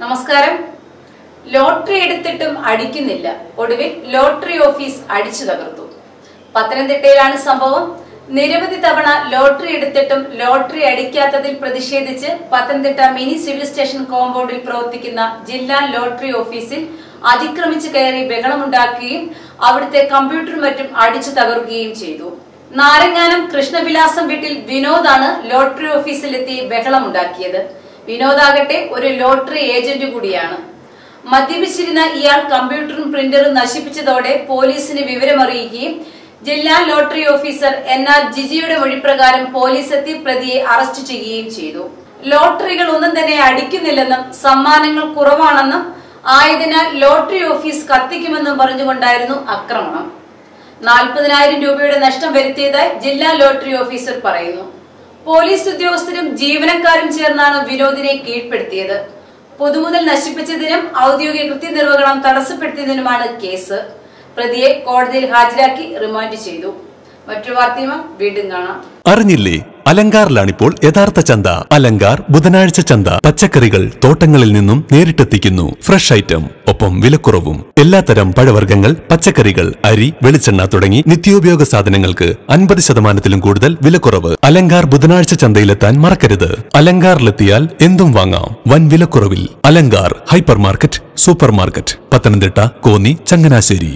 നമസ്കാരം. ലോട്ടറി എടുത്തിട്ടും അടിക്കുന്നില്ല. ഒടുവിൽ ലോട്ടറി ഓഫീസ് അടിച്ചു തകർത്തു. പത്തനംതിട്ടയിലാണ് സംഭവം. നിരവധി തവണ ലോട്ടറി എടുത്തിട്ടും ലോട്ടറി അടിക്കാത്തതിൽ പ്രതിഷേധിച്ച് പത്തനംതിട്ട മിനി സിവിൽ സ്റ്റേഷൻ കോമ്പൗണ്ടിൽ പ്രവർത്തിക്കുന്ന ജില്ലാ ലോട്ടറി ഓഫീസിൽ അതിക്രമിച്ച് കയറി ബഹളമുണ്ടാക്കുകയും അവിടുത്തെ കമ്പ്യൂട്ടറും മറ്റും അടിച്ചു തകർക്കുകയും ചെയ്തു. നാരങ്ങാനം കൃഷ്ണവിലാസം വീട്ടിൽ വിനോദാണ് ലോട്ടറി ഓഫീസിലെത്തി ബഹളമുണ്ടാക്കിയത്. വിനോദാകട്ടെ ഒരു ലോട്ടറി ഏജന്റ് കൂടിയാണ്. മദ്യപിച്ചിരുന്ന ഇയാൾ കമ്പ്യൂട്ടറും പ്രിന്ററും നശിപ്പിച്ചതോടെ പോലീസിന് വിവരമറിയിക്കുകയും ജില്ലാ ലോട്ടറി ഓഫീസർ എൻ ആർ ജിജിയുടെ മൊഴിപ്രകാരം പോലീസ് എത്തി പ്രതിയെ അറസ്റ്റ് ചെയ്യുകയും ചെയ്തു. ലോട്ടറികൾ ഒന്നും തന്നെ അടിക്കുന്നില്ലെന്നും സമ്മാനങ്ങൾ കുറവാണെന്നും ആയതിനാൽ ലോട്ടറി ഓഫീസ് കത്തിക്കുമെന്നും പറഞ്ഞുകൊണ്ടായിരുന്നു ആക്രമണം. നാൽപ്പതിനായിരം രൂപയുടെ നഷ്ടം വരുത്തിയതായി ജില്ലാ ലോട്ടറി ഓഫീസർ പറയുന്നു. പോലീസ് ഉദ്യോഗസ്ഥരും ജീവനക്കാരും ചേർന്നാണ് വിനോദിനെ കീഴ്പ്പെടുത്തിയത്. പൊതുമുതൽ നശിപ്പിച്ചതിനും ഔദ്യോഗിക കൃത്യനിർവഹണം തടസ്സപ്പെടുത്തിയതിനുമാണ് കേസ്. പ്രതിയെ കോടതിയിൽ ഹാജരാക്കി റിമാൻഡ് ചെയ്തു. മറ്റൊരു വാർത്തയുമായി വീണ്ടും കാണാം. അറിഞ്ഞില്ലേ? അലങ്കാറിലാണിപ്പോൾ യഥാർത്ഥ ചന്ത. അലങ്കാർ ബുധനാഴ്ച ചന്ത. പച്ചക്കറികൾ തോട്ടങ്ങളിൽ നിന്നും നേരിട്ടെത്തിക്കുന്നു. ഫ്രഷ് ഐറ്റം ഒപ്പം വിലക്കുറവും. എല്ലാത്തരം പഴവർഗങ്ങൾ പച്ചക്കറികൾ അരി വെളിച്ചെണ്ണ തുടങ്ങി നിത്യോപയോഗ സാധനങ്ങൾക്ക് അൻപത് ശതമാനത്തിലും കൂടുതൽ വിലക്കുറവ്. അലങ്കാർ ബുധനാഴ്ച ചന്തയിലെത്താൻ മറക്കരുത്. അലങ്കാറിലെത്തിയാൽ എന്തും വാങ്ങാം. വൻ വിലക്കുറവിൽ Alankar hyper market super market Pathanamthitta Konni Changanassery.